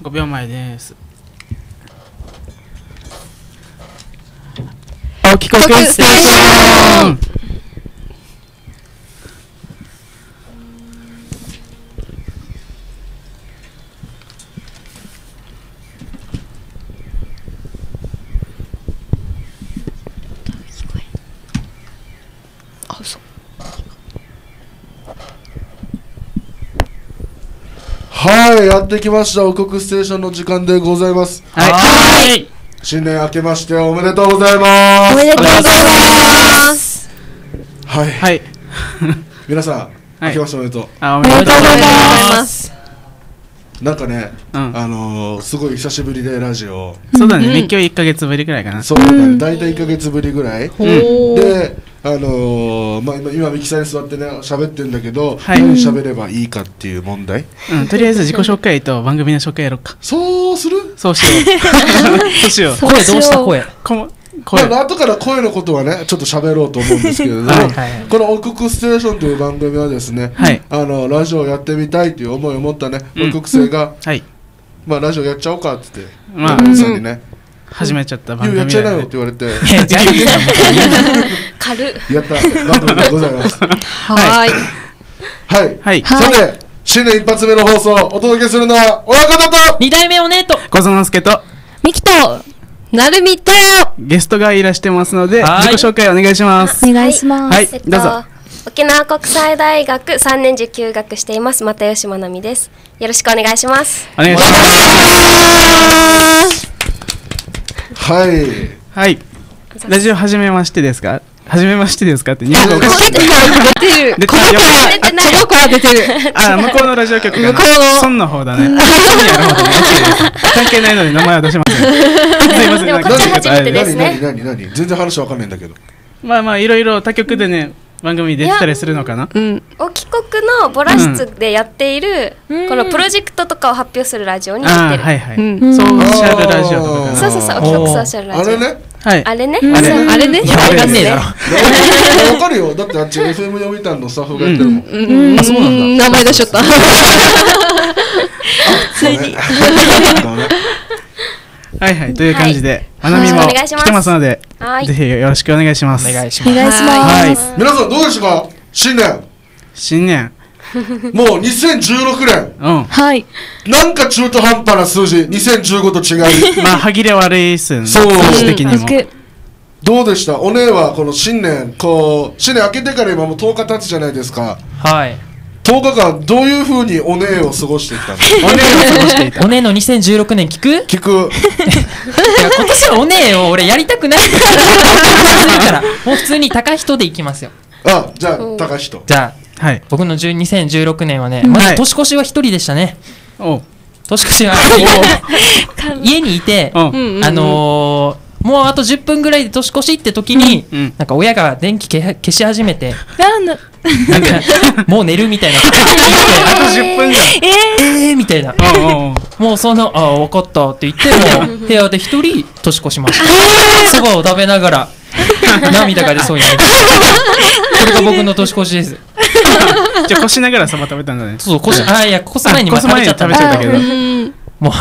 5秒前です。お帰国ステーションあ嘘はい、やってきました。お国ステーションの時間でございます。はい。はい。新年明けましておめでとうございます。おめでとうございます。はい、はい。皆さん、はい。明けましておめでとう。あおおめでとうございまます。なんかね、うん。あのー、すごい久しぶりでラジオ。すそうだね。ね今日1ヶ月ぶりくらいかな。そうだね、大体1ヶ月ぶりぐらい。で、あのー、まあ今、今、ミキサーに座ってね、喋ってんだけど、はい。何喋ればいいかっていう問題。うんとりあえず自己紹介と番組の紹介やろうか。そうする？そうしよう。そうしよう。声どうした声こも声。まあ、後から声のことはね、ちょっと喋ろうと思うんですけれども、はいはい。この「おくくステーション」という番組はですね、はい。あのラジオをやってみたいという思いを持ったね、うくく生が、はい。まあ、ラジオやっちゃおうかって言って、まあさんにね始めちゃった「言う番組やっちゃいなよ」って言われて、軽っやった番組でございます。はーいはい、はいさて、新年一発目の放送、お届けするのは、親方と、二代目お姉と小園助とミキとなるみとゲストがいらしてますのではい自己紹介お願いしますお願いしますはいえっとどうぞ沖縄国際大学3年次休学しています又吉まなみですよろしくお願いしますお願いしますはい、はい。ラジオ始めましてですか？始めましてですかって日本語おかしい出てる。出てる。この子は出てない。この子は出てる。あ 向こうのラジオ局かな向こうの。損の方だね。方で OK です。関係ないのに名前は出しません。すいません。でもなんかこっち初めてです何、ね何、何、何、全然話わかんないんだけど。まあまあいろいろ他局でね番組出てたりするのかな？うん。沖国のボラ室でやっている、このプロジェクトとかを発表するラジオに出あてる、あはいはい、うん。ソーシャルラジオとかそうそうそう沖国ソーシャルラジオ。あれね、はい。あれね、うん。あれあれね？いやわかんねえだろわかるよ。だってあっち FM 読みたんのスタッフがやってるもん。うん。あそうなん名前出しちゃった。ついに。はいはいという感じで、はい。まなみもよろしくお願い。します来てますのではい。ぜひよろしくお願いします。お願いします。お願い皆さんどうでしたか？新年。新年。もう2016年。うん。はい。なんか中途半端な数字、2015と違い。まあ歯切れ悪いっすよねそう。数字的にも。どうでした？お姉はこの新年、こう、新年明けてから今もう10日経つじゃないですか。はい10日間、どういうふうにお姉を過ごしてきたの？お姉を過ごしていた。お姉の2016年聞く？いや聞く。今年はお姉を俺やりたくないからもう普通に高人でいきますよ。あ、じゃあ、高人。じゃあはい。僕の10 2016年はねまず年越しは一人でしたね。お。う年越しは 家にいてうん。あのーもうあと10分ぐらいで年越しって時に、うんなんか親が電気消消し始めて、なんだ。なんか、もう寝るみたいな。こと言って、あと10分じえーみたいな。もうその、ああ、分かったって言って、もう部屋で一人年越しました。そばを食べながら、涙が出そうになりました。これが僕の年越しです。じゃあ、こしながらそば食べたんだね。そうこし、あ、いや、こす前に食べちゃった。んだ食べちゃったけどもう、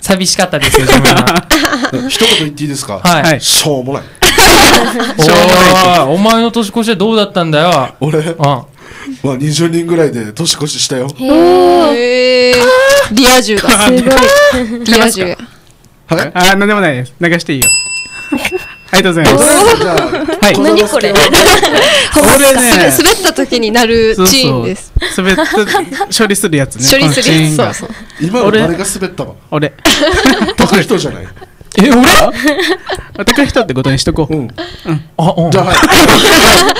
寂しかったですよ、自分は。一言言っていいですか？はい。はいしょうもない。お前の年越しはどうだったんだよ。俺、うん。まあ20人ぐらいで年越ししたよ。へーリア充だ すごいリア充はいあー、なんでもないです。流していいよ。ありがとうございます。はい。何これ？助は俺ね、滑った時になるチーンです。そうそう。滑った、処理するやつね。処理するやつ。そうそう俺今の誰が滑ったわ俺。高い人じゃない。え、俺？高い人ってことにしとこう。うん。あ、うん。じゃあ、は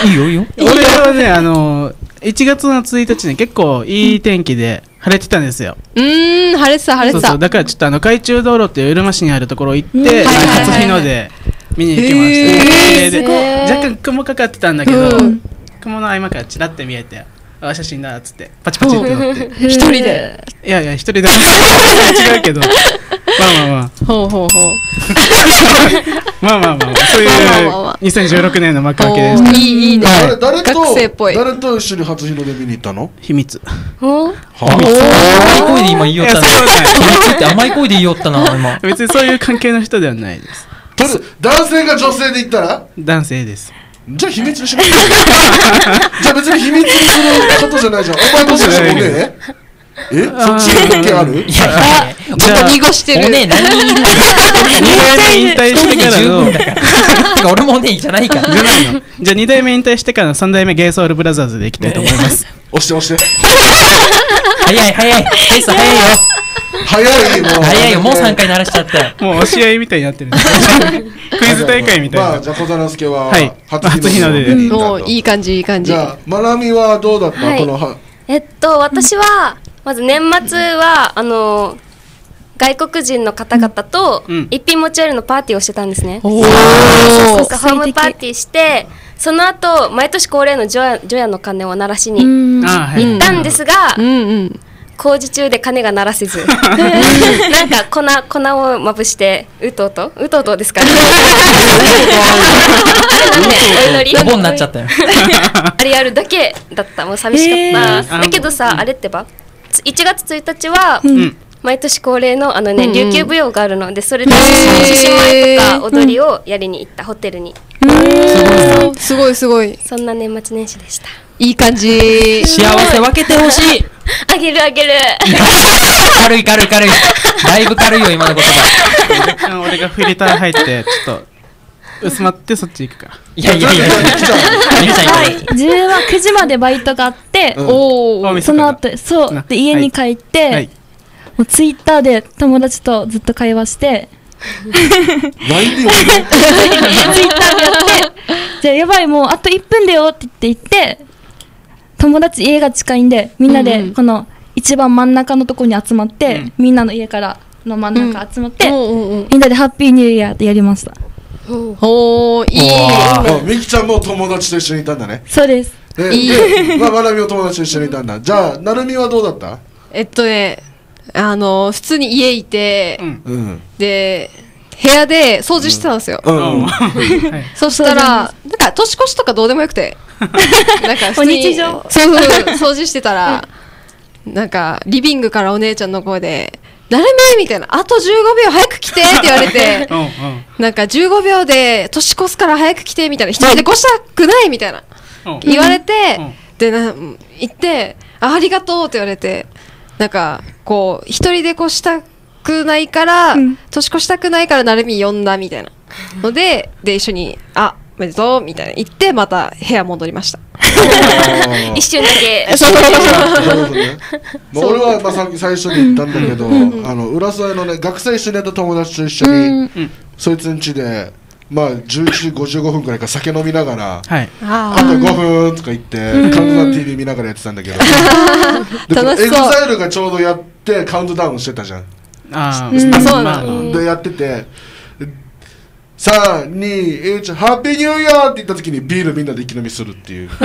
い。い。いよ、いいよ。俺はね、あのー、1月の1日に結構いい天気で晴れてたんですよ。うーん晴れてた晴れてた。そうそう。だからちょっとあの、海中道路っていううるま市にあるところ行って、初日の出見に行きました。でですごい若干雲かかってたんだけどうん、雲の合間からチラって見えて、あ、写真だっつって、パチパチって乗って。一人でいやいや、一人で違うけど。まあまあまあ。ほうほうほう まあまあまあ、そういうまあまあまあ2016年の幕開けでおした。ーいい、いいね。誰誰と学生っぽい。誰と一緒に初日の出見に行ったの？秘密。おは甘い声で今言いよったな。秘密って甘い声で言いよったな、今。別にそういう関係の人ではないです。とり男性が女性で行ったら？男性です。じゃあ秘密にしなくていいじゃあ別に秘密にすることじゃないじゃんお前もしかしておねええ？そっちに関係ある？いやいやいやじゃあ濁してる。おねえ何人いる2代目引退してから十分の、だから。てか俺もおねえじゃないから。じゃないの。じゃあ2代目引退してからの3代目ゲイソウルブラザーズでいきたいと思います。押して押して早い早い。ペース早いよ。早いもう早いよ。もう3回鳴らしちゃったよ。もう押し合いみたいになってる。クイズ大会みたいな。まあじゃあ小皿助ははい初初日の出でもういい感じ、いい感じ。じゃあまなみはどうだった？はいこのはえっと、私は、まず年末は、あの、外国人の方々とうん一品持ち寄りのパーティーをしてたんですね。おそうーそうホームパーティーして、その後、毎年恒例の除夜の鐘を鳴らしに。行ったんですが、うんうん。工事中で鐘が鳴らせず。なんか粉粉をまぶしてうとうと？うとうとですか？ねお祈りお盆になっちゃったよ。あれやるだけだった。もう寂しかった、だけどさ、あれってばつ1月1日は、ん。毎年恒例のあのね、琉球舞踊があるの。でそれで獅子舞とか踊りをやりに行ったホテルに。すごいすごい。そんな年末年始でしたいい感じ。幸せ分けてほしい。あげるあげる 軽い軽い軽い。だいぶ軽いよ、今の言葉。若干俺がフィルター入って、ちょっと、薄まってそっち行くから。いやいやいやはい自分は9時までバイトがあって、うんおその後そうなで家に帰って、はい。もうツイッターで友達とずっと会話して、ツイッターでやって、じゃあやばいもうあと1分だよって言って言って、友達家が近いんでみんなでこの一番真ん中のとこに集まって、うん。みんなの家からの真ん中集まって、うんうんう。ん。みんなでハッピーニューイヤーってやりました。おー、いい。みきちゃんも友達と一緒にいたんだね。そうです。でいい。でまあまなみも友達と一緒にいたんだ。じゃあなるみはどうだった？えっとね、あの、普通に家いて、うんうん。で、部屋で掃除してたんですよ。うん。うん。はい。そしたら、なんか年越しとかどうでもよくて。なんか普通に、お日常。そうそう掃除してたら、なんかリビングからお姉ちゃんの声で、なるみみたいな、あと15秒早く来てって言われて。う、んうん。なんか15秒で年越すから早く来てみたいな、一人で越したくないみたいな。うん。言われて、うん。でなうん行ってあありがとうって言われて。なんかこう一人で越したくないから、うん。年越したくないからなるみ呼んだみたいな。のでで一緒にあおめでとうみたいな。言ってまた部屋戻りました。一瞬だけ。そうそうそう。なるほどね。まあ、俺はまあさっき最初に言ったんだけど、あの浦添のね学生一緒にやった友達と一緒に、うん。そいつん家でまあ11時55分くらいから酒飲みながら。はい。あと5分とか言って、カウントダウン TV 見ながらやってたんだけど。で楽しそう。エグザイルがちょうどやってカウントダウンしてたじゃん。あうんあ、そうなのまあで、やってて、3、2、1、ハッピーニューイヤーって言った時にビールみんなで一気飲みするっていう。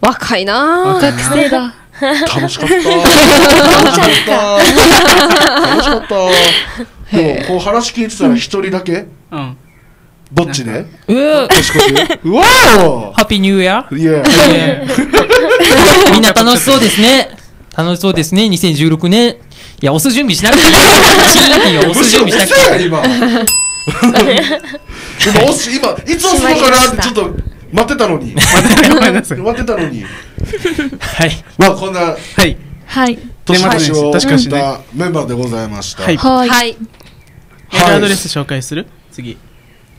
若いなぁ学生だ。楽しかった。楽しかった。楽しかった。でも、こう話聞いてたら一人だけ、うん。ぼっちで、うわーハッピーニューイヤーいや、みんな楽しそうですね。楽しそうですね、2016年。いや、押す準備しなくていいよ。チーンっていう押す準備しなくていい。や今。今、押し、今、いつ押すのかなってちょっと待ってたのに。待ってたのに。はい。まあ、こんなはい。はい。年越しを年越しねしたメンバーでございました。はいはい。はいメールアドレス紹介する？次。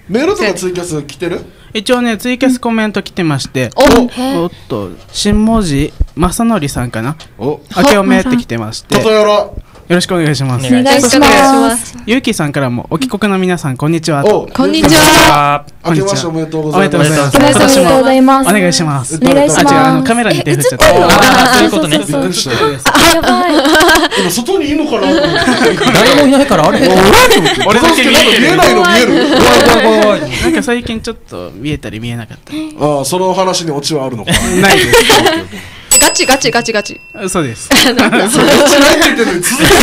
メールとかツイキャス来てる？一応ね、ツイキャスコメント来てまして、おおっと、新文字、正則さんかな？お、明けおめって来てまして、よととよろ。ろしくお願いします。お願いしよろしくお願いしま。ますすゆうきさんからも、お帰国の皆さん、こんにちは。お、こんにちは明けましておめでとうございます。おめでとうございます。お願いします。お願いしますあ、違う、あの、カメラに手振っちゃった。あーそういうことね。びっくりした。やばい。今外にいるのかな。誰もいないから、あれ俺だけ見えてる見えないの見える。なんか最近ちょっと見えたり見えなかった。ああ、その話にオチはあるのか。ないです。ガチガチガチガチ嘘です。オチないって言ってるのに続けて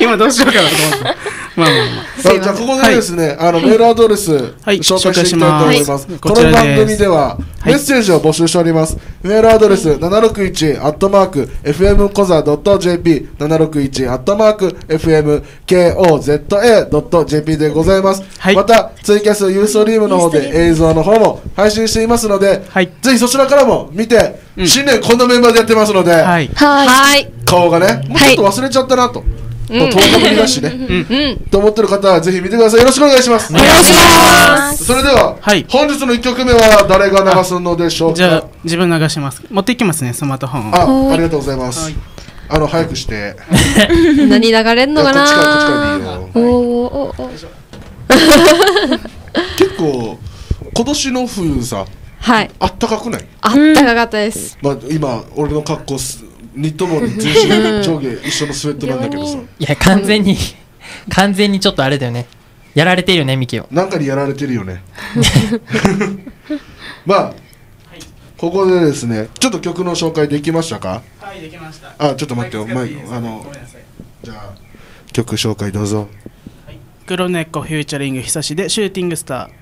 今どうしようかなと思って。まあまあまあ。さあじゃあここでですね、あのメールアドレス、はい紹介していきたいと思います。この番組ではメッセージを募集しております。メールアドレス761アットマーク fm コザ .jp 761アットマーク fm koza.jp でございます。はいまたツイキャスユーストリームの方で映像の方も配信していますので、はいぜひそちらからも見て、うん新年こんなメンバーでやってますので、はい。ははい。顔がね、もうちょっと忘れちゃったなと。もう10日ぶりだしね、うん。と思ってる方はぜひ見てください。よろしくお願いします。お願いしますそれでは、はい本日の1曲目は誰が流すのでしょうか？じゃあ、自分流します。持っていきますね、スマートフォンを。あありがとうございます、はいあの早くして 何流れんのかいやこっおーお 結構今年の冬さはい。あったかくない、あったかかったです。まあ、今俺の格好すニット帽に全身上下一緒のスウェットなんだけどさいや、完全に、完全にちょっとあれだよね。やられてるよね、ミキを。なんかにやられてるよね まあここでですねちょっと曲の紹介できましたか？はい、できました。あちょっと待ってよ前あのじゃあ曲紹介どうぞ黒猫フューチャリング久しでシューティングスター。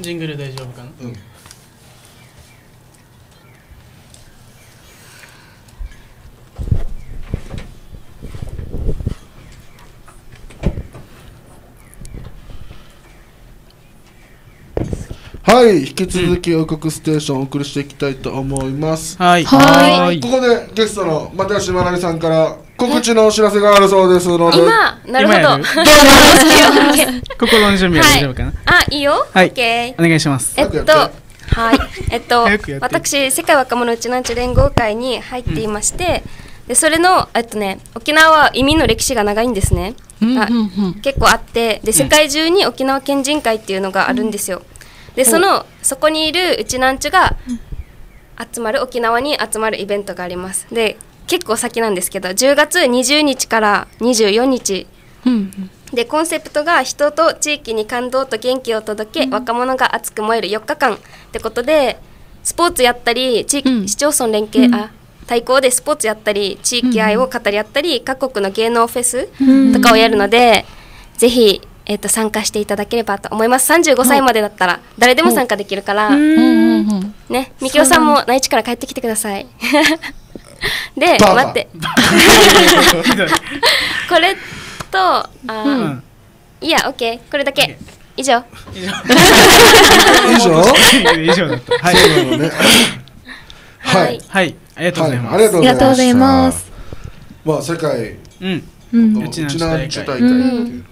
ジングル大丈夫かな？うん。はい、引き続き王国ステーションをお送りしていきたいと思います。はい。はーい。ここでゲストの又吉まなみさんから告知のお知らせがあるそうですので、今なるほど。心の準備は大丈夫かなあいいよ。はい。OK お願いします。えっと、はい、えっと 私、世界若者うちなんちゅ連合会に入っていまして、でそれの、えっとね、沖縄は移民の歴史が長いんですね。あ結構あってで、世界中に沖縄県人会っていうのがあるんですよ。で、その、そこにいるうちなんちゅが集まる、沖縄に集まるイベントがあります。で、結構先なんですけど、10月20日から24日。でコンセプトが人と地域に感動と元気を届け、若者が熱く燃える4日間。ってことでスポーツやったり地域、市町村連携、あ対抗でスポーツやったり地域愛を語り合ったり、各国の芸能フェスとかをやるので、ぜひ、えっと参加していただければと思います。35歳までだったら誰でも参加できるから、ねみきおさんも内地から帰ってきてくださいで待って。これとあー、うん。いいや、オッケー、これだけ。以上。以上。以上？だったはい。そうなのね。はい。はい。ありがとうございます。はい。ありがとうありがとうございます。まあ世界。うん。うん。うちなんち大会。ってう。いう。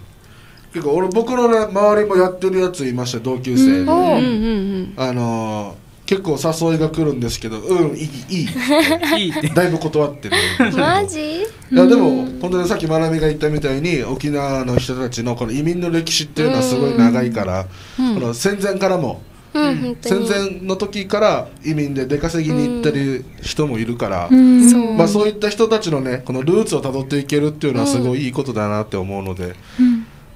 結構俺僕のね周りもやってるやついました同級生で。おうん。うん。あのー結構誘いが来るんですけど、うんいいいい。いいってだいぶ断ってる。マジ？いやでも本当にさっきまなみが言ったみたいに沖縄の人たちのこの移民の歴史っていうのはすごい長いから、この戦前からもうん、戦に。前の時から移民で出稼ぎに行ったり人もいるから、そう。まあ、そういった人たちのねこのルーツをたどっていけるっていうのはすごいいいことだなって思うので、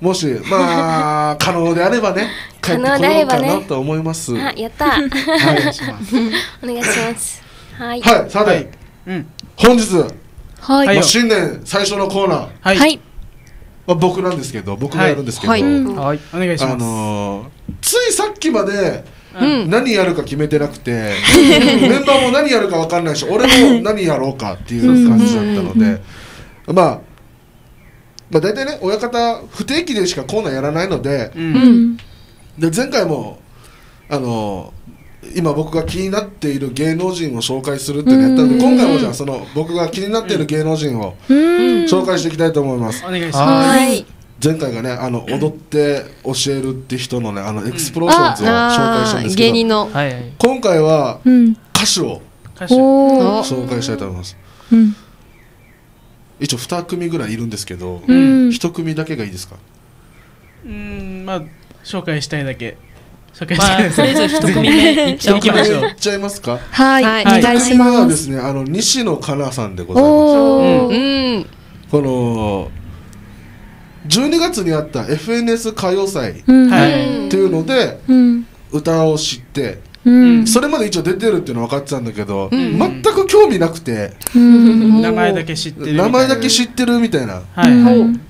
もしまあ 可能であればね帰ってこ可能であようればねかなと思います。やった。お願い。しますお願いします。はい。さて、はい。うん。本日、はい。新年最初のコーナー、はい。はい。まあ、僕なんですけど僕がやるんですけど、はい。お願いします。のーついさっきまでうん。何やるか決めてなくて、メンバーも何やるか分かんないし俺も何やろうかっていう感じだったので、まあまあ大体ね親方不定期でしかコーナーやらないのでううんん。で前回もあの今僕が気になっている芸能人を紹介するってやったので今回もじゃあその僕が気になっている芸能人をうん。紹介していきたいと思いますお願いしはまはい。前回がねあの踊って教えるって人のねあのエグスプロージョンズを紹介したんですけど芸人の今回はうん。歌手を。紹介したいと思いますうん。一応2組ぐらいいるんですけど、うん。1組だけがいいですか？うんまあ紹介したいだけ紹介しまたいですあとりあえず一組目いっちゃい っちゃいますか？はい。はいお願いします。ですねあの西野カナさんでございますおうー。んこの12月にあった FNS 歌謡祭っていうのでうん。歌を知ってうん。それまで一応出てるっていうのは分かってたんだけど、ん。全く興味なくて。うん。名前だけ知ってるみたいな。名前だけ知ってるみたいな。はいはい。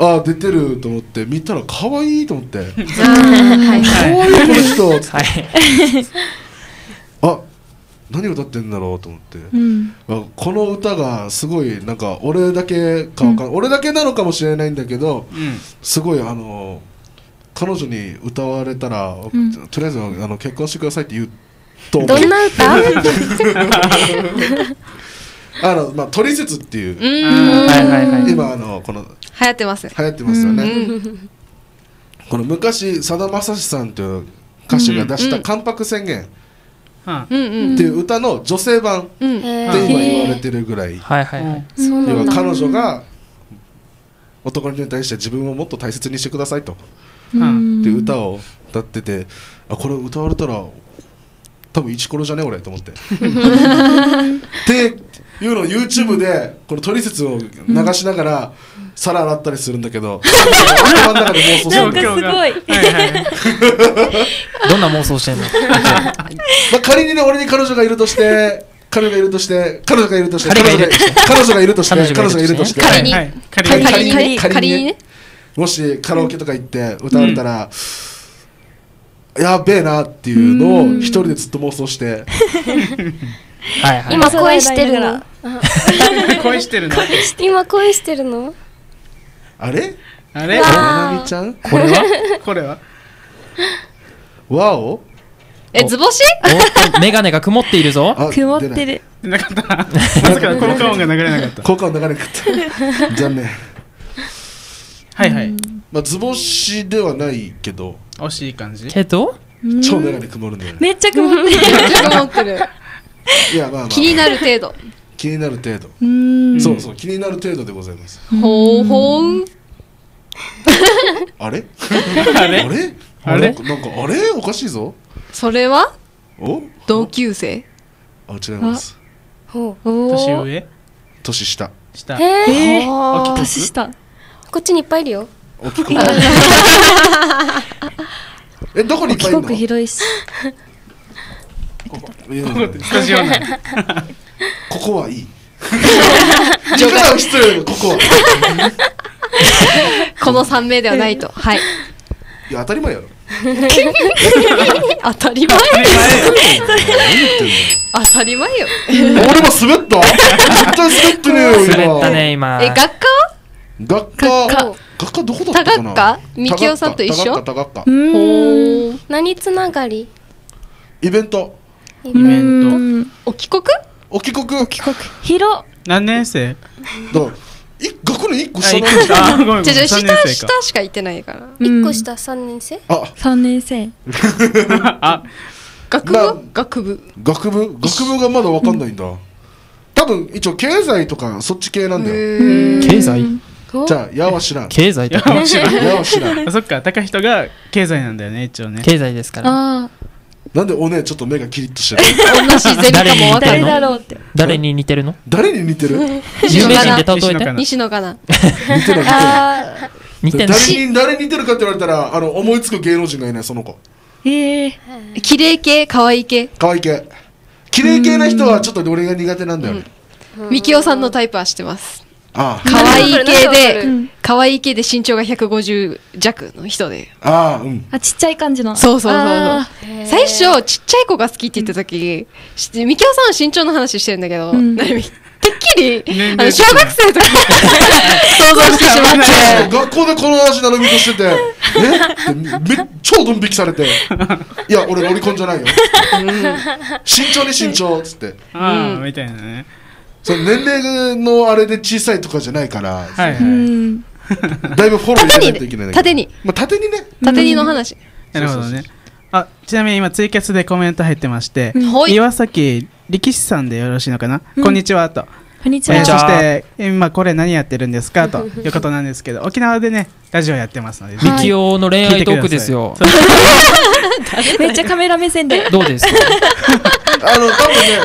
ああ出てると思って見たら可愛いと思って。はい可愛いこの人。はい。あ何歌ってんだろうと思って、うん。あこの歌がすごいなんか俺だけかわかん、俺だけなのかもしれないんだけどうん。すごいあの彼女に歌われたら、ん。とりあえずあの結婚してくださいって言うと思う。どんな歌？あの、まあ、トリセツっていう、うん。はいはいはい。今あのこの流行ってます流行ってますよね、うん。この昔さだまさしさんという歌手が出した「うん。関白宣言」っていう歌の女性版って今言われてるぐらい。はいはいはい。そうなんだ。要は彼女が男の人に対して自分をもっと大切にしてくださいとうん。っていう歌を歌っててあこれ歌われたら多分イチコロじゃね俺と思って。っていうのを YouTube でこのトリセツを流しながら皿洗ったりするんだけど 頭の中で妄想するなんかすごい。はいはいどんな妄想してんの？まあ、仮にね俺に彼女がいるとして彼女がいるとして彼女がいるとして彼がいる。彼女が彼女がいるとして彼女彼がいるとして。女がいるとして。仮に。はい仮に仮に。ね仮にね。仮にねもしカラオケとか行って歌われたら、やべえなっていうのを一人でずっと妄想して、はいはい。今恋してるの？恋してるの？今恋してるの？あれ？あれ？ななみちゃん？これは？これは？わおえ図星？おメガネが曇っているぞ。あ曇って出ないる。なかった。まさか効果音が流れなかった。効果音流れなかった。残念はいはい。まあ図星ではないけど。惜しい感じ？けど、超メガネ曇るんだよね。めっちゃ曇ってる。思ってる。いやまあまあ。気になる程度。気になる程度、うん。そうそう気になる程度でございます。ほうほう。あれ？あれ？あれ？あれ？なんかあれ？おかしいぞ。それは？お？同級生。あ違います。ほう。年上？年下。下。へええー、あ年下。こっちにいっぱいいるよ。大きく えどこにいっぱいい帰るの国広いし。いやスタジオ内。ここはいい。失礼ここは。この3名ではないと。はい。いや当たり前やろ。当たり前。何言ってん当たり前よ。の俺も滑った？絶対滑ってねえよ今。滑ったね、今。え学科は学科。学学科どこだったかな？多学科？みきおさんと一緒？多学科多学科。うん。ほう。何つながり？イベント。イイベント。うん。お帰国？お帰国。帰国。広。何年生？だからい学年1個あ下一個下。あごめんじゃじゃ3下下しか行ってないから。一個下三年生？あ。三年生。か あ。学まあ部学部。学部？学部がまだわかんないんだ。多分一応経済とかそっち系なんだよ。経済？じゃあやは知らん。経済といやは知らん。あ そっか高人が経済なんだよね一応ね。経済ですから。あなんでお姉ちょっと目がキリッとしてる同じゼミかもあ、誰わかるのだろうって。誰に似てるの？誰に似てる？似有名人で西野かな例えて。西野かな似てないあ似てない。誰に誰に似てるかって言われたらあの思いつく芸能人がいないその子。ーええ。綺麗系？可愛い系？可愛い系。綺麗系な人はちょっと俺が苦手なんだよね。みきおさんのタイプは知ってます。あ可愛い系でる。可愛い系で身長が150弱の人で。あああうん。あ、ちっちゃい感じの。そうそうそうそう。あ最初ちっちゃい子が好きって言った時しみきおさんは身長の話してるんだけど、ん。なにてっきりあの小学生とか 想像してしまって。学校でこの話並びとしててえめ超ドン引きされていや俺ロリコンじゃないよ。慎重に慎重っつって。ああみたいなねその年齢のあれで小さいとかじゃないから、はいはい。うん。だいぶフォロー入れないといけないんだけど。縦に。まあ、縦にね。縦にの話、なるほどね。あちなみに今ツイキャスでコメント入ってましてほい。岩崎力士さんでよろしいのかな？こんにちはとこんにちは。えー。そして今これ何やってるんですか？ということなんですけど沖縄でねラジオやってますのでミキオの恋愛トークですよ。めっちゃカメラ目線で。どうですか？あの多分ね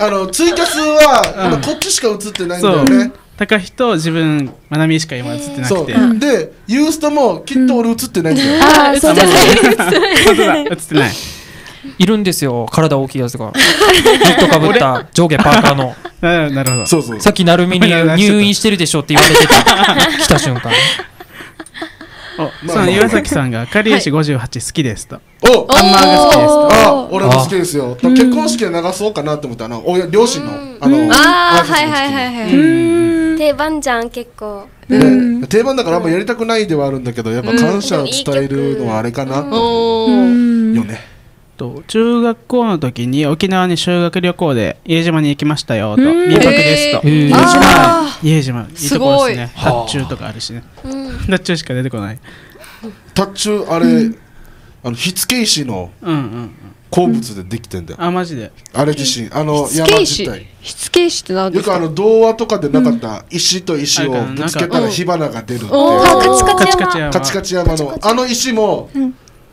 あのツイキャスは、あのこっちしか映ってないんだよね。高人自分まなみしか今映ってなくて。でユーストもきっと俺映ってないんだよ、ああ、そうじゃない。映ってない いるんですよ、体大きいやつが。ニットかぶった 上下パーカーの。なるなるほど。そうそうさっきなるみに 入院してるでしょって言われてた。来た瞬間。おまあその岩崎さんが「かりゆし58好きです」と。おハンマーが好きですと。あ俺も好きですよ。結婚式で流そうかなって思ったあの。親両親のあのあはいはいはいはい、うん。定番じゃん結構。ね定番だからあんまやりたくないではあるんだけどやっぱ感謝を伝えるのはあれかなうーん。よねと中学校の時に沖縄に修学旅行で家島に行きましたよとうん。民泊ですと。家島。あ家島いいところですね。タッチューとかあるしね。うんタッチューしか出てこない。タッチュあれあの火付け石のうんうん鉱物でできてんだよ。あマジで。あれ自身あの山け石自体。しつけ石？って何ですか？よくあの童話とかでなかった石と石をぶつけたら火花が出るっていう。カチカチ山。の。あの石も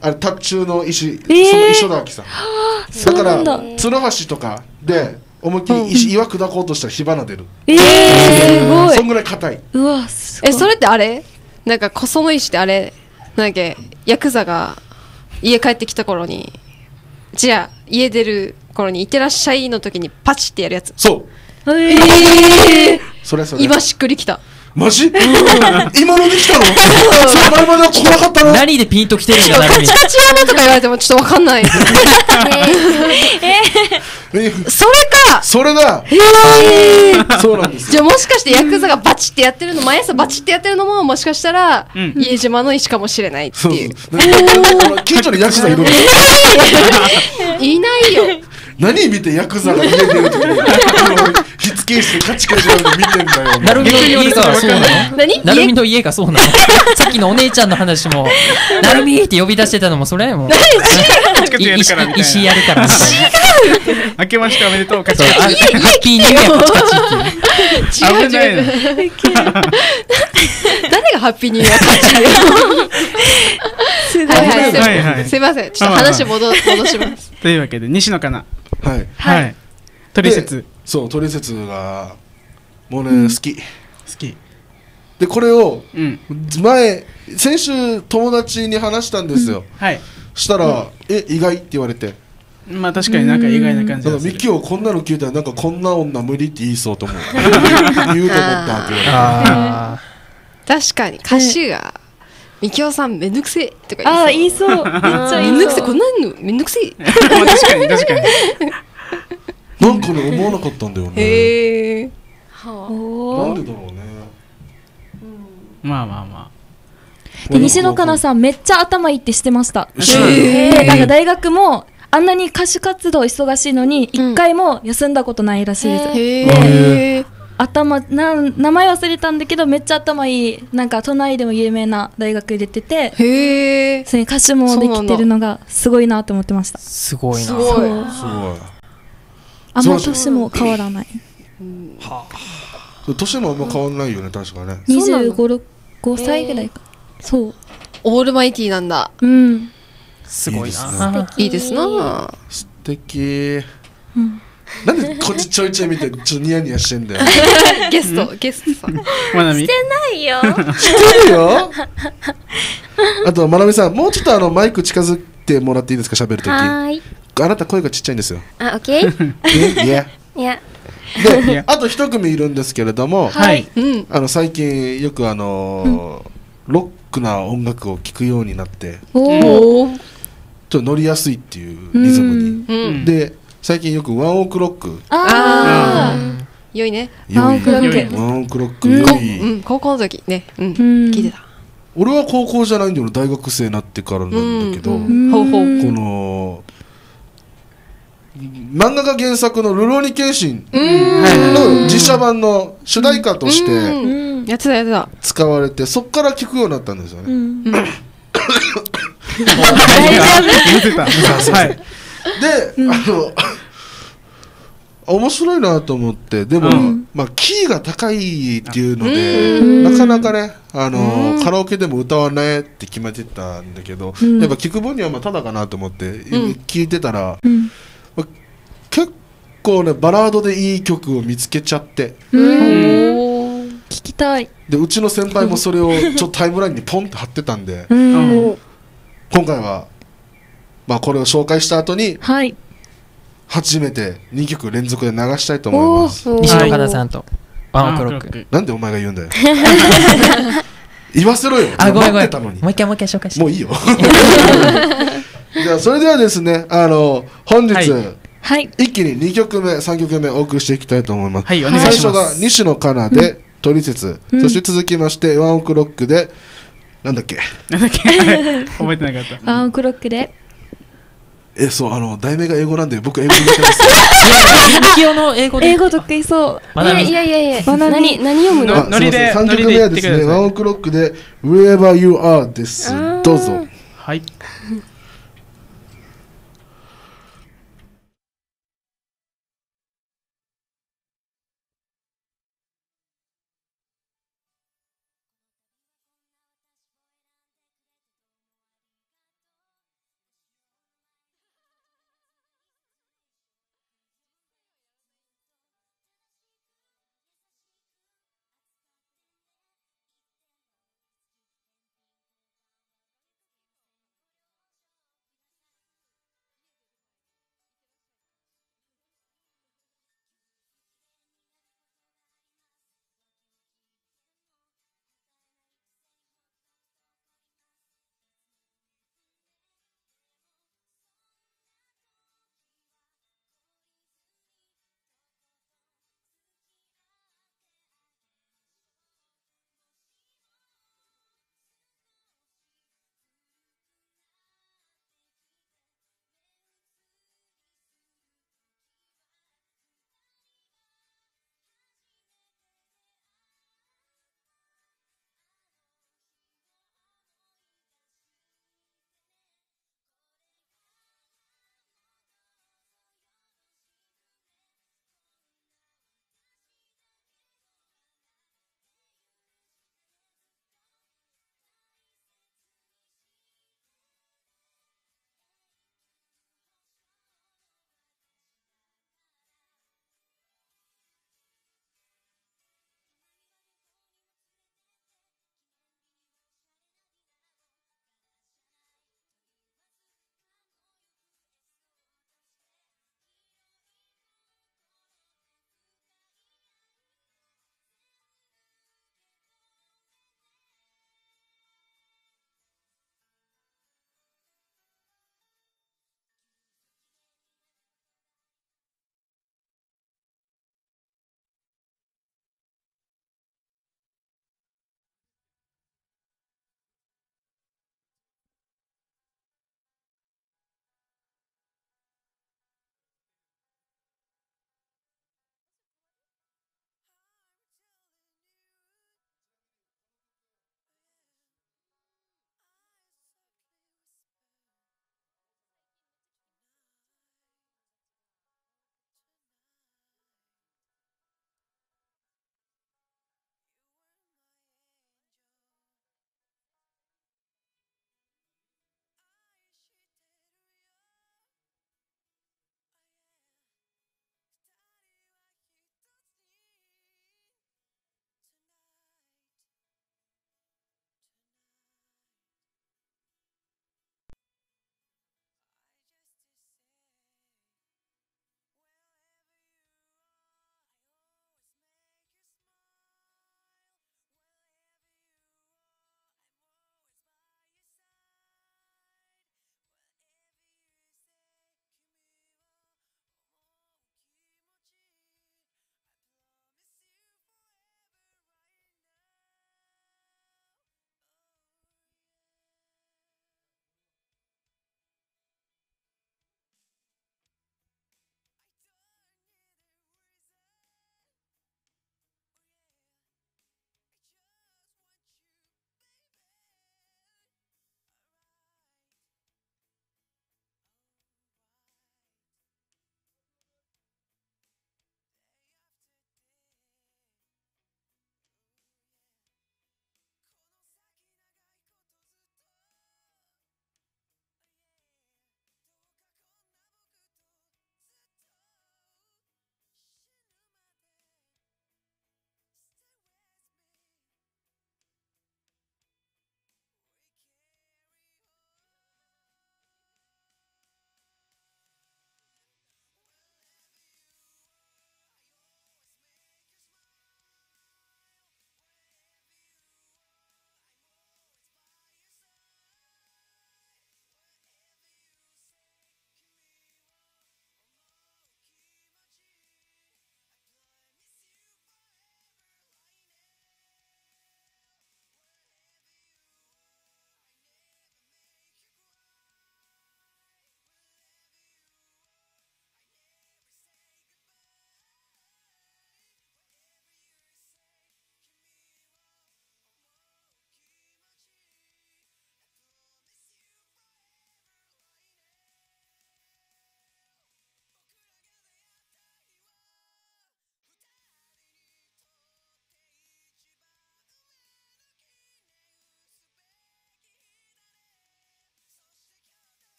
あれタッチュー。の石そーの石だわけさんだ。ら鶴橋とかで思いっきり石岩砕こうとしたら火花出る。ええ、すごい。そ。んぐらい硬い。うわ、すごい。えそれってあれ？なんか小園石ってあれ？なんだっけヤクザが家帰ってきた頃にじゃあ家出る頃に「いってらっしゃい」の時にパチってやるやつ。そう。ええ。それそれ。今しっくりきたマジ？今のできたの？それ前までは来なかったの何でピンときてるん。カチヤマとか言われてもちょっとわかんない。そえれか。それだ。へー。そうなんですじゃあもしかしてヤクザがバチってやってるの、毎朝バチってやってるのももしかしたら、うん。家島の石かもしれないってそう。いう。そう近所にヤクザいるの いないよ。何見てヤクザが家出るときに火付けしてカチカチやるの見てんだよなるみの家がそうなの？何？なるみの家がそうなの？さっきのお姉ちゃんの話も、なるみって呼び出してたのもそれも。石やるから。みたいな。明けましておめでとうカチカチ。あハッピーニューイヤー。カチカチっていう。違う危ない違う。の誰がハッピーニューイヤー。カチはいはい、すい。ませんはいはい。すいません。ちょっと話戻戻します。というわけで西野かなはい。はい。取説でそうトリセツがもうね、好き。好き。でこれをうん。前先週友達に話したんですよ、はい。したら、え意外って言われて。まあ確かになんか意外な感じだミキをこんなの聞いたらなんかこんな女無理って言いそうと思う。言うと思ったって言われてあ 確かに。歌詞が、みきおさんめんどくせえとかああ、言いそう。言いそう。めっちゃ言いそうめんどくせえ、こんなんのめんどくせえ。まあ確かに確かに なんかね思わなかったんだよねへえ。おーなんでだろうねまあまあまで西野カナさんめっちゃ頭いいってしてました。知らなんか大学も、あんなに歌手活動忙しいのに、うん一回も休んだことないらしいです。へえ。頭なん名前忘れたんだけどめっちゃ頭いいなんか都内でも有名な大学出ててへえ。それに歌手もできてるのがすごいなと思ってましたすごいな。すごい。すごいあんま年も変わらない年もあんま変わんないよね確かねそうなの2 5 5歳ぐらいかそうオールマイティーなんだ。うんすごいいいですな。いいですな。素敵なんでこっちちょいちょい見てちょっとニヤニヤしてんだよ ゲスト、ゲストさん。あまなみないよ。知ってるよ？あとまなみさんもうちょっとあのマイク近づいてもらっていいですか喋るとき？はあ。なた声がちっちゃいんですよあ、オッケーえ？いやいや。であと一組いるんですけれどもはいうん。あの最近よくあのーロックな音楽を聴くようになっておお。ちょっと乗りやすいっていうリズムにうん。で最近よくワンオクロック。ああー。よいね。ワンオクロック。良い。ワンオクロックうんこ良い、うん、高校の時ね。うん。うん。聞いてた。俺は高校じゃないんだよ大学生になってからなんだけど、この漫画が原作の「ルローニケンシン」の実写版の主題歌としうてうん。やってたやってた。使われてそっから聴くようになったんですよね、で、あの面白いなと思ってでも、うん。まあ、キーが高いっていうのうでん。なかなかねあのカラオケでも歌わないって決めてたんだけど、うん。やっぱ聞く分にはまあただかなと思って、聞いてたらうん。結構ねバラードでいい曲を見つけちゃって。聞きたい。でうちの先輩もそれをちょっとタイムラインにポンって貼ってたんでうん。今回は、まあ、これを紹介した後にはい初めて2曲連続で流したいと思います。西野カナさんと。ワンオク。ロック。なんでお前が言うんだよ。言わせろよ。あ、ごめんごめん。待ってたのに。もう一回もう一回紹介して。もういいよ。じゃあそれではですねあの本日、はい。はい。一気に2曲目3曲目お送りしていきたいと思います、はいお願いします。最初が西野カナで「トリセツ」うん。そして続きましてワンオクロックでなんだっけ？なんだっけ？覚えてなかった。ワンオクロックでえそうあの題名が英語なんで僕英語苦手です。ミキオの英語で英。語得意そう。いやいやいや。バナナ。何、何読むの？のノリで3曲目はですねワンオクロックで「Wherever You Are」です。あー。どうぞ。はい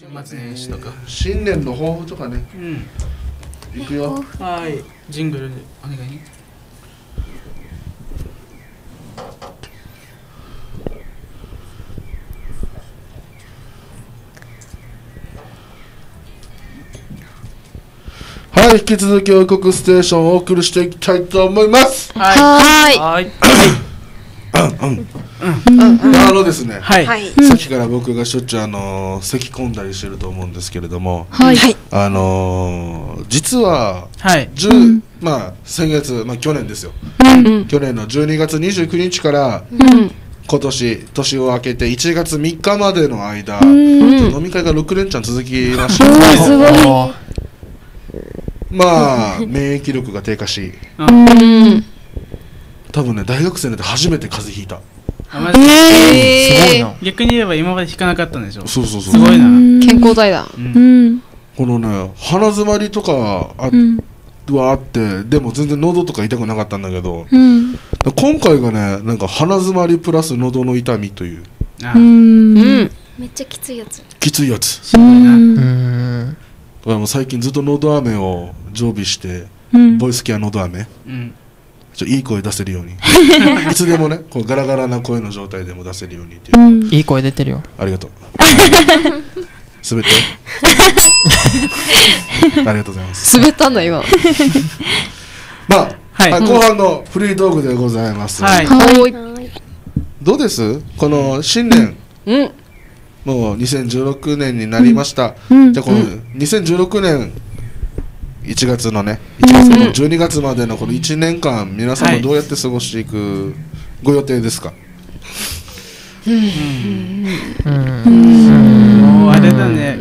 年末年始とか。新年の抱負とかね。うん。いくよ。はい。ジングルでお願いね。はい引き続き王国ステーションをお送りしていきたいと思います。はははい あのですねい。はい。はいさっきから僕がしょっちゅうあの咳込んだりしてると思うんですけれどもはい。あのー実ははい。10まあ先月まあ去年ですよ。うん。去年の12月29日からうん。今年年を明けて1月3日までの間うん。飲み会が6連チャン続きました。すごい。おー。まあ免疫力が低下しうん。多分ね大学生になって初めて風邪ひいた。あマジ？でえすごいな。逆に言えば今まで弾かなかったんでしょ？そうそうそう。すごいな。ー健康体だうん。うん。このね鼻詰まりとかあうん。はあってでも全然喉とか痛くなかったんだけどうん。今回がねなんか鼻詰まりプラス喉の痛みという。あ。うん。うん。めっちゃきついやつ。きついやつ。しんどいな。ううんん。だからもう最近ずっと喉飴を常備してうん。ボイスケア喉飴。うんちょいい声出せるように。いつでもねこうガラガラな声の状態でも出せるようにっていう。うん。いい声出てるよ。ありがとう。すべて。ありがとうございます。滑ったんだ今。まあ、はい。あ後半のフリートークでございます、はい。はい。はいどうです？この新年。うん。もう2016年になりました、うん。じゃあこの2016年1月のね1月の12月までのこの1年間皆さんはどうやって過ごしていくご予定ですか、うん。もうあれだね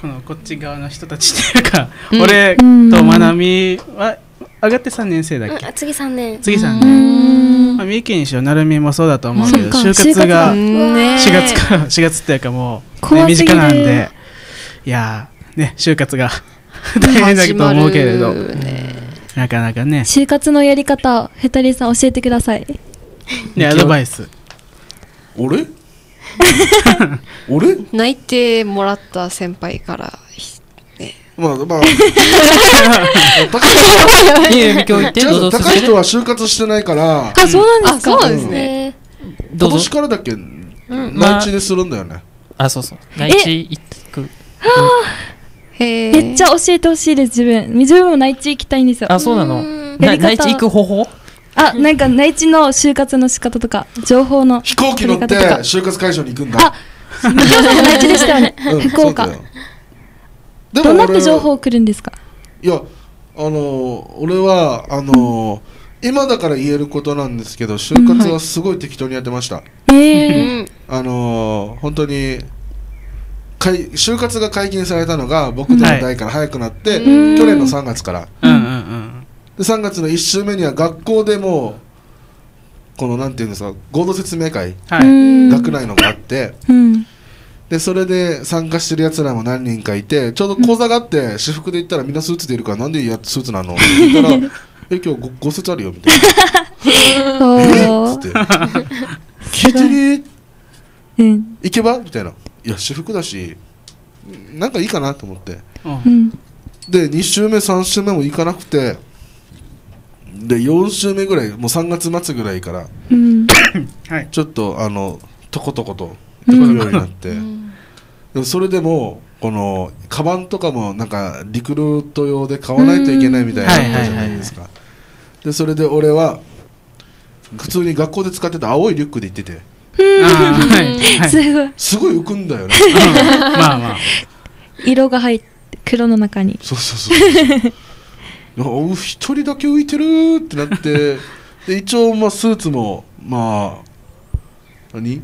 このこっち側の人たちっていうかうん。俺うん。とまなみは上がって3年生だっけ次3年次3う年ん。まあ、三重県にしろ成美もそうだと思うけど就活がね4月から4月っていうかもう、ね、身近なん。でいやーね就活が 大変だと思うけれど。ね。なかなかね。就活のやり方、ヘタリーさん教えてください。ねアドバイス。俺？俺？泣いてもらった先輩からまあまあ。高い人は就活してないから。あ、そうなんですか？あそうなんですね。今どうぞ。年からだっけ？うん。内地にするんだよね。あそうそう。内地行く。へえめっちゃ教えてほしいです、自分。自分も内地行きたいんですよ。あそうなの。内地行く方法？あ、なんか内地の就活の仕方とか、情報の飛行機乗って。就活会場に行くんだ。あみきおさんも内地でしたよね。うん福岡どうなって俺情報来るんですか？いやあのー俺はあのー今だから言えることなんですけど就活はすごい適当にやってました、えうえ。ん。あのー本当に就活が解禁されたのが僕の代から早くなって、うん。去年の3月から。うんうんうんで3月の1週目には学校でもこのなんていうんですか合同説明会はい、うん。学内のがあってうん。でそれで参加してるやつらも何人かいてちょうど講座があって私服で行ったらみんなスーツでいるからなんでやスーツなの？って言ったら「え今日ごご説あるよ」みたいな「え？そっ?」つって「聞いてねう。うん。行けば?」みたいな「いや私服だしなんかいいかな」と思って。うん。うん。で2週目3週目も行かなくてで4週目ぐらいもう3月末ぐらいからうん。はい。ちょっとあのとことこと行くようになって、でもそれでもこのカバンとかもなんかリクルート用で買わないといけないみたいなのあったじゃないですか。でそれで俺は普通に学校で使ってた青いリュックで行っててすごい。すごい浮くんだよね。うん。まあまあ。色が入って、黒の中に。そうそうそうお一人だけ浮いてるってなって。で一応まあスーツもまあ何？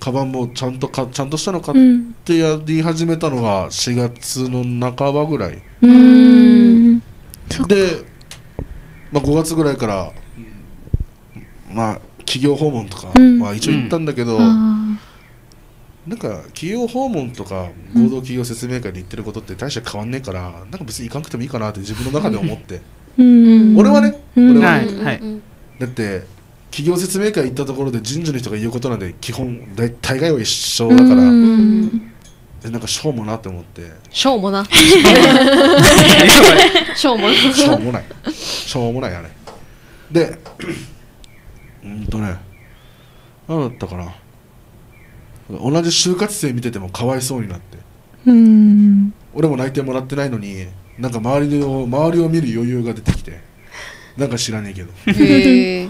カバンもちゃんとかちゃんとしたの買っうん。てやり始めたのが4月の半ばぐらい。で、まあ、5月ぐらいからまあ企業訪問とか、うん。まあ、一応行ったんだけど、あなんか企業訪問とか合同企業説明会で言ってることって大して変わんねえから、なんか別に行かなくてもいいかなって自分の中で思って。ーうん。俺はねうん。俺はね。はいだって企業説明会行ったところで人事の人が言うことなんで基本大大概は一緒だからうん。えなんかしょうもなって思って。しょうもな。しょうもなしょうもない。しょうもないあれ。でうんとね。何だったかな。同じ就活生見ててもかわいそうになって。うん。俺も内定もらってないのになんか周りを周りを見る余裕が出てきてなんか知らねえけど。へえ。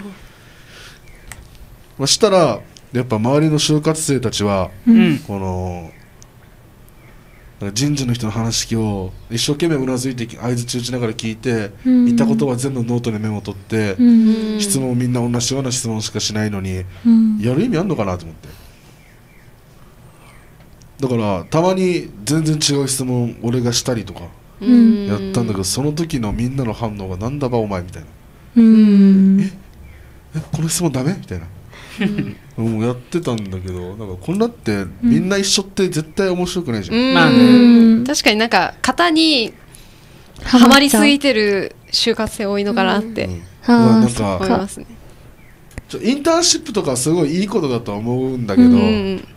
まあしたらやっぱ周りの就活生たちはうん。このなんか人事の人の話を一生懸命うなずいて相づち打ちながら聞いてうん。言ったことは全部ノートにメモ取ってうん。質問みんな同じような質問しかしないのにうん。やる意味あんのかなと思って。だからたまに全然違う質問俺がしたりとかうん。やったんだけどその時のみんなの反応がなんだばお前みたいな。うん。えこの質問ダメみたいなもうやってたんだけどなんかこんなってみんな一緒って絶対面白くないじゃん、うん。まあね。うん確かになんか型にはまりすぎてる就活生多いのかなってうん。あーなんそか思いますね。ちょインターンシップとかすごいいいことだとは思うんだけど、うん。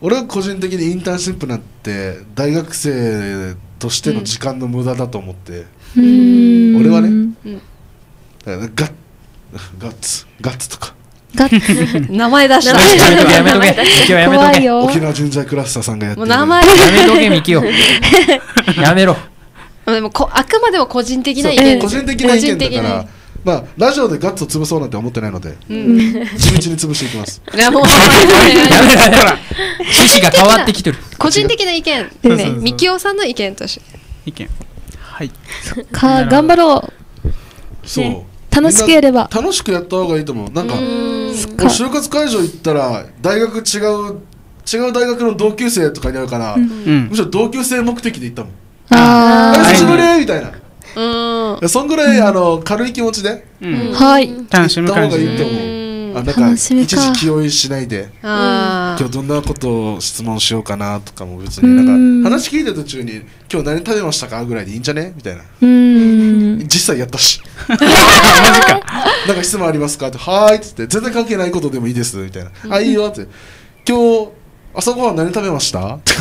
俺は個人的にインターンシップなんて大学生としての時間の無駄だと思って、うん。俺はね。うん。だからガッガッツガッツとかガッツ名前出した。やめとけやめとけやめとけ怖いよ。沖縄人材クラスターさんがやってる。もう名前やめとけミキよやめろ。でもこあくまでも個人的な意見。個人的な意見だからまあラジオでガッツを潰そうなんて思ってないのでうん。い地道に潰していきます。やもうやめろやめろ。趣旨が変わってきてる。個人的な意見。ねみきおさんの意見として。意見。はい。か頑張ろそう、ね楽しくやれば。楽しくやった方がいいと思う。なんかうん。俺就活会場行ったら大学違う違う大学の同級生とかになるから、うん。むしろ同級生目的で行ったもん。ああー久しぶりみたいな。うん。そんぐらい、あの軽い気持ちでうん。あはい。楽しむ感じ行った方がいいとで思う、うん。あなんか楽しみか。一時気負いしないで。あ今日どんなことを質問しようかなとかも別になんか話聞いてる途中に今日何食べましたかぐらいでいいんじゃねみたいな。うん実際やったし。マジか。なんか質問ありますか？ってはーいっつって。全然関係ないことでもいいですみたいな。あいいよって。今日朝ごはん何食べました？っ て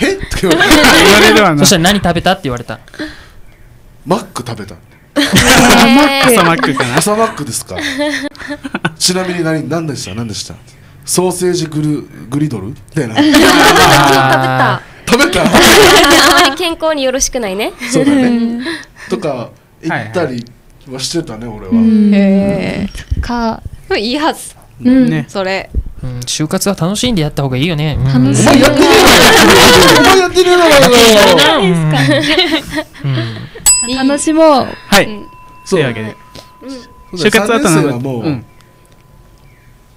え？って言われて。言われるわな。そしたら何食べた？って言われた。マック食べた朝マックかな。朝マックですか？ちなみに何何でした？何でした？ソーセージグルグリドル？みたいな。あ食べた。あまり健康によろしくないね。そうだねとか行ったりはしてたね俺は、へかえいいはず。うん。ね。それ。うん。就活は楽しんでやった方がいいよね。うん。楽しいお前やってね。えお前やってねえだろいい。楽しもう。はい。うん。そう。というわけで。就就活は活生はもう、うん。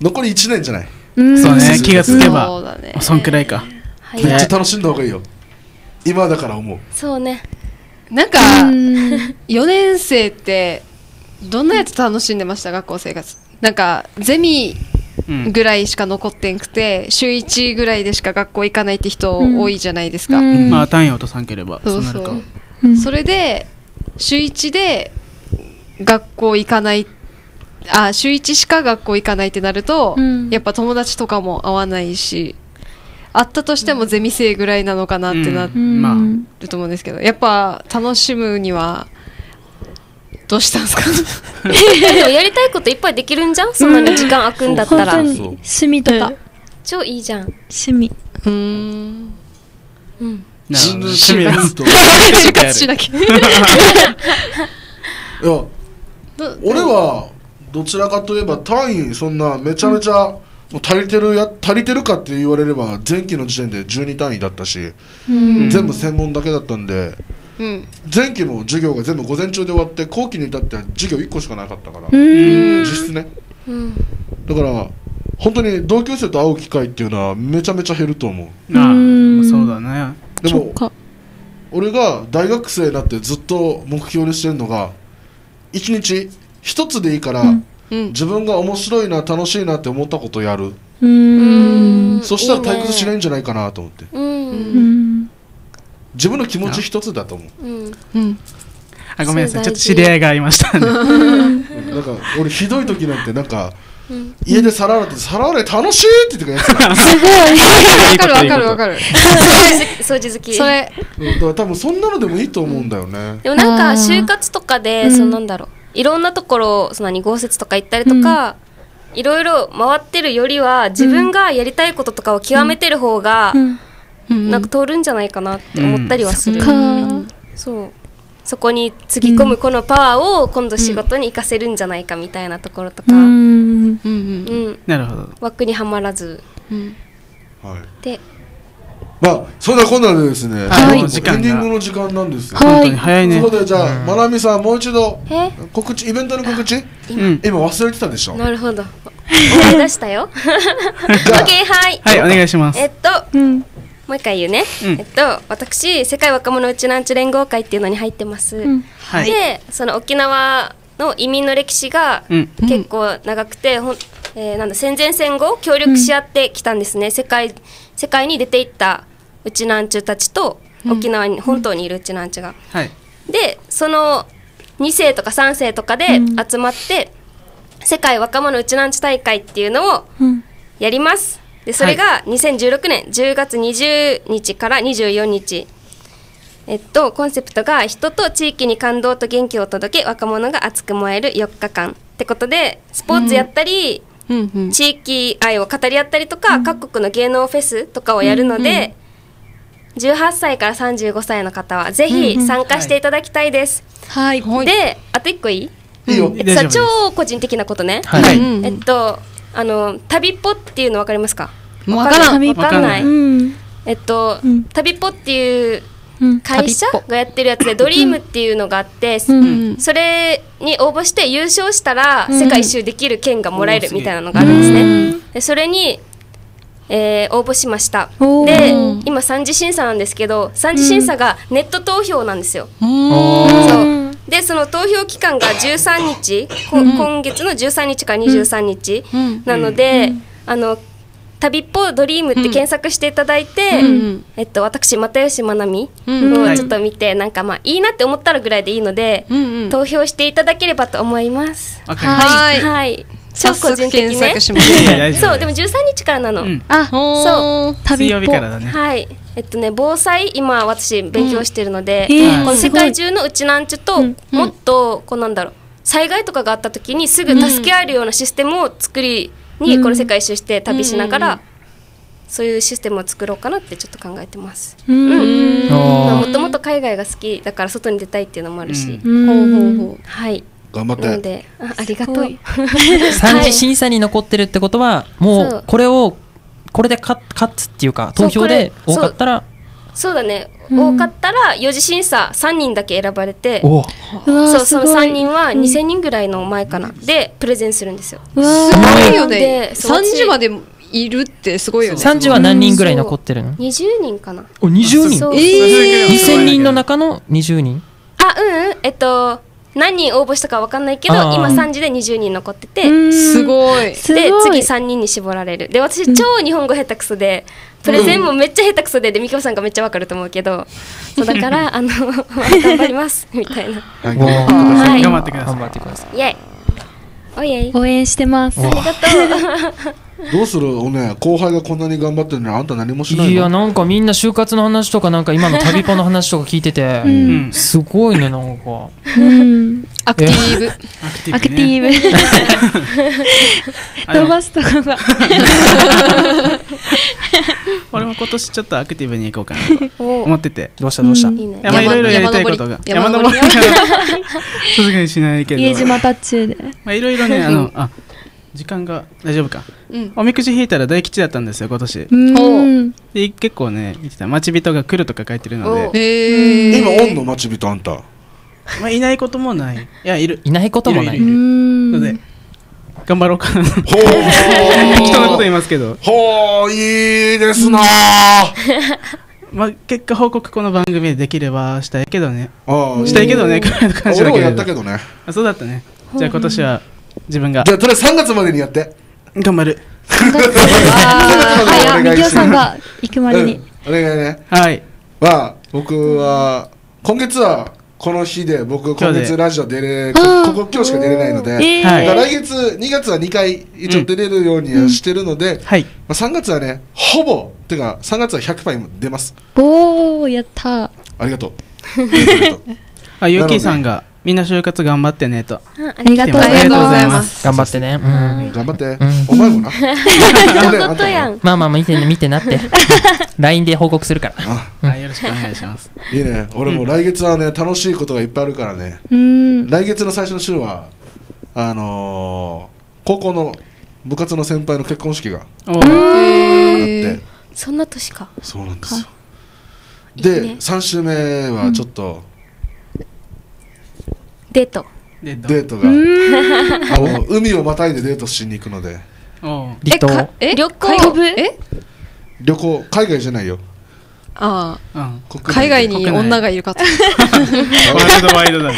残り1年じゃない。うん。そうね。気がつけそばそんくらいか。はい。めっちゃ楽しんだ方がいいよ。今だから思う。そうねなんかうん。4年生ってどんなやつ楽しんでました？学校生活。なんかゼミうん。ぐらいしか残ってんくて週1ぐらいでしか学校行かないって人多いじゃないですか、うん。まあ単位を落とさんければそそう。うなるか。そううん。それで週1で学校行かないあ週1しか学校行かないってなると、うん。やっぱ友達とかも会わないし会ったとしてもゼミ生ぐらいなのかなってなうると思うんですけどやっぱ楽しむにはどうしたんですか？でもやりたいこといっぱいできるんじゃん？そんなに時間空くんだったら。本当にそう趣味とか。超いいじゃん。趣味。うーん。うん。趣味。趣味と。就活しなきゃいや俺はどちらかといえば単位そんなめちゃめちゃ、もう足りてるや足りてるかって言われれば前期の時点で12単位だったし、うん。全部専門だけだったんでうん。前期も授業が全部午前中で終わって後期に至っては授業1個しかなかったから、うん。実質ね。うん。だから本当に同級生と会う機会っていうのはめちゃめちゃ減ると思う。ああうん。そうだね。でも俺が大学生になってずっと目標にしてるのが1日1つでいいから、うんうん自分が面白いな楽しいなって思ったことをやる、うん。そしたら退屈しないんじゃないかなと思って。自分の気持ち一つだと思う。うん。うん。あごめんなさい。ちょっと知り合いがありましたなんか俺ひどい時なんてなんか、家で皿洗って皿洗い楽しいって言ってくるやつ すごい。わかるわかるわかる。掃除好き。それ。多分そんなのでもいいと思うんだよね、でもなんか就活とかで、うん。そのなんだろういろんなところその何豪雪とか行ったりとか、いろいろ回ってるよりは自分がやりたいこととかを極めてる方が、うん。なんか通るんじゃないかなって思ったりはする、そうん。そう。そこにつぎ込むこのパワーを今度仕事に活かせるんじゃないかみたいなところとか、ううんん。うん。なるほど。枠にはまらず。うん。はい。でまあそんなこんなでですね、はい。エンディングの時間なんです。よ、はい。本当に早いねそこでじゃあ、まなみさんもう一度え？告知イベントの告知？うん。今忘れてたでしょ？なるほど。思い出したよ。OK はい。はいお願いします。えっとうん。もう一回言うね、うん。えっと私世界若者うちなんち連合会っていうのに入ってます、ん。はい。でその沖縄の移民の歴史がうん。結構長くて、ほんえーなんだ戦前戦後協力し合ってきたんですね、世界世界に出ていったうちなんちゅたちと沖縄に、本島にいるうちなんちゅが。はい。でその2世とか3世とかで集まって、世界若者うちなんち大会っていうのをうん。やります。でそれが2016年10月20日から24日。えっとコンセプトが人と地域に感動と元気を届け若者が熱く燃える4日間。ってことでスポーツやったり、うんうん。地域愛を語り合ったりとか、各国の芸能フェスとかをやるので、18歳から35歳の方はぜひ参加していただきたいです、はい。であと1個いい？いいよ。大丈夫です。さ超個人的なことね、はい。はいうんえっとあの旅っぽっていうの分かりますか？もうわからん旅わかんない、うん。えっと、うん。旅っぽっていううん。会社がやってるやつでドリームっていうのがあって、うん。それに応募して優勝したらうん。世界一周できる券がもらえるみたいなのがあるんですね。でそれに、えー応募しました。で今3次審査なんですけど3次審査がネット投票なんですよ。おそう。でその投票期間が13日、こ今月の13日から23日うん。なので、あの旅っぽドリームって検索していただいて、んえっと、私又吉まなみうんをちょっと見て、なんかまあいいなって思ったらぐらいでいいので、うんうん。投票していただければと思います。はい。はい、早速検索しまたすいやい。や大丈夫そうでも13日からなの。うん。あ、そう。水旅っぽ。曜日からだねはい、えっとね防災今私勉強してるので、うんえーこの世界中のうちなんちゅと、うん。もっとこうなんだろう。災害とかがあった時にすぐ助け合えるようなシステムを作りに、うん。この世界一周して旅しながら、うん。うん。そういうシステムを作ろうかなってちょっと考えてます。うん。まああもともと海外が好きだから外に出たいっていうのもあるし、うん。ほうほうほう。はい。頑張って。なのであありがとすごい三次審査に残ってるってことはもそう。うこれをこれで勝勝つっていうか投票で多かったらそうだね、うん多かったら4次審査3人だけ選ばれてそうそのすごい。3人は2000人ぐらいの前かな、でプレゼンするんですよ。すー。ごいよね。でそう3時までいるってすごいよね。三次は何人ぐらい残ってるの？20人かな。お20人？そう。えー。2000人の中の20人？あうんうん。えっと何人応募したかわかんないけど今3時で20人残ってて、うん。すごい。すごいで次3人に絞られる。で私超日本語下手くそでプレゼンもめっちゃ下手くそででみきさんがめっちゃわかると思うけど そうだからあの頑張りますみたいな。はい。頑張ってください。頑張ってください。イエイ。応援してます。ありがとうどうする？おね後輩がこんなに頑張ってるのにあんた何もしないの？いやなんかみんな就活の話とかなんか今の旅パの話とか聞いててうん。すごいねなんか。うん。アクティブ。アクテアクテねィブ。飛ばすとこが。俺も今年ちょっとアクティブに行こうかなとお。思ってて。どうしたどうした？うん。いいね。いやまあいろいろやりたいことが。山登り。さすがにしないけど。家島タッチで。まあいろいろねあのあ時間が大丈夫か？うん。おみくじ引いたら大吉だったんですよ今年。うん。で結構ね見てた。待ち人が来るとか書いてるのおでへえ今おんの？待ち人あんた。まあいないこともない。いやいるいないこともない。いるいる。うん。ので頑張ろうかな。ほ適当なこと言いますけど。ーほーいいですな。ー まあ結果報告この番組でできればしたいけどね。ああしたいけどねくらいの感じだ俺もけれどやったけどね。あそうだったね。じゃあ今年は自分が。じゃあとりあえず3月までにやって。頑張る。ああ、お願いしますみきおさんが行くまでに。うん。お願いね。はい。まあ僕は今月はこの日で僕今月ラジオ出れこここ今日しか出れないので、えはい。だから来月2月は2回一応出れるようにはしてるので、はい。まあ、3月はねほぼてか3月は100杯出ます。おー、やった。ありがとうありがとう。ありがとう。あ、ゆうきーさんが、みんな就活頑張ってねと。あありがとうございありがとうございま。ますす。頑張ってね。うん。頑張って、んお前もな まあまあ見てね、見てなって。うん LINE で報告するから。あはい、よろしくお願いします。いいね俺も来月はね楽しいことがいっぱいあるからね。来月の最初の週はあのー、高校の部活の先輩の結婚式がそんな年かそうなんですよでね3週目はちょっとデート。デート。が、あの海をまたいでデートしに行くので。離島。かえ旅行？飛ぶえ？旅行海外じゃないよ。あうん。あ国内海外に女がいるかと ワールドワイドだね。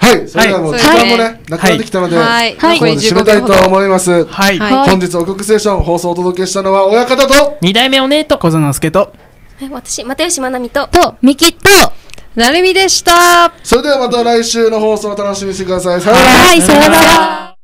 はいそれではもうはい。時間もね、なくなってきたので、はい。ここで締め15たいと思います、はい。はい。本日お曲ステーション放送をお届けしたのは親方と。二代目お姉と。小園助と。え私又吉まなみと。と、ミキと、なるみでした。それではまた来週の放送を楽しみにしてください。さようなら。はい、さよなら。